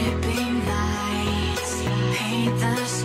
Dripping lights paint the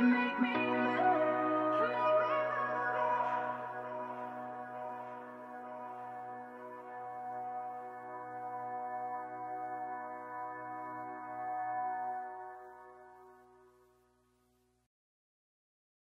Make me